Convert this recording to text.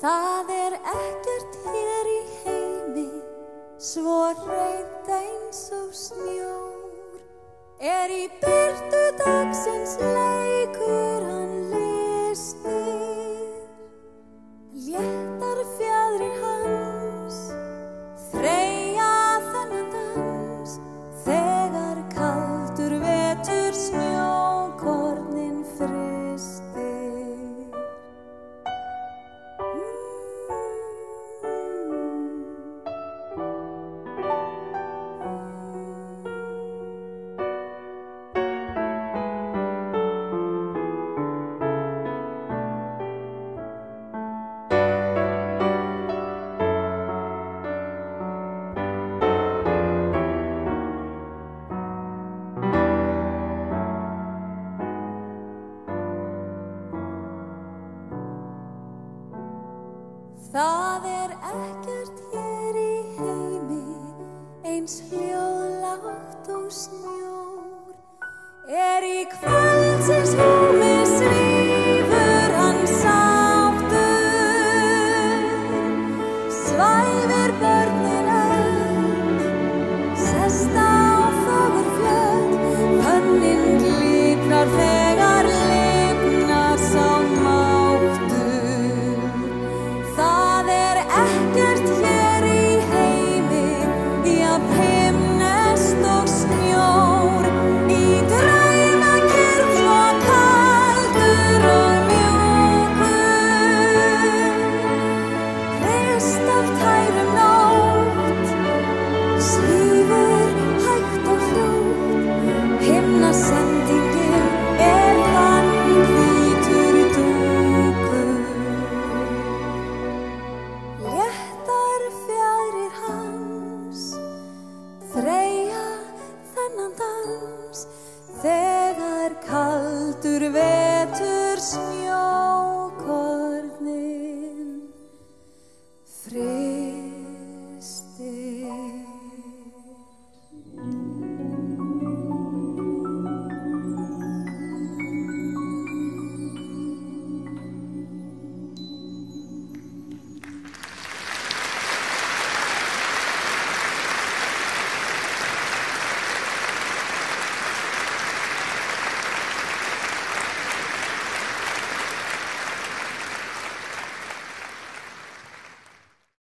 Það er ekkert hér í heimi, svo reynd eins og snjór. Er í byrtu dagsins leikur Það er ekkert hér í heimi eins hljóðlátt og snjór. Er í kvöldsins húmi svífur hann sáttur. Svæfir börnin dans þegar kaldur vetur snjó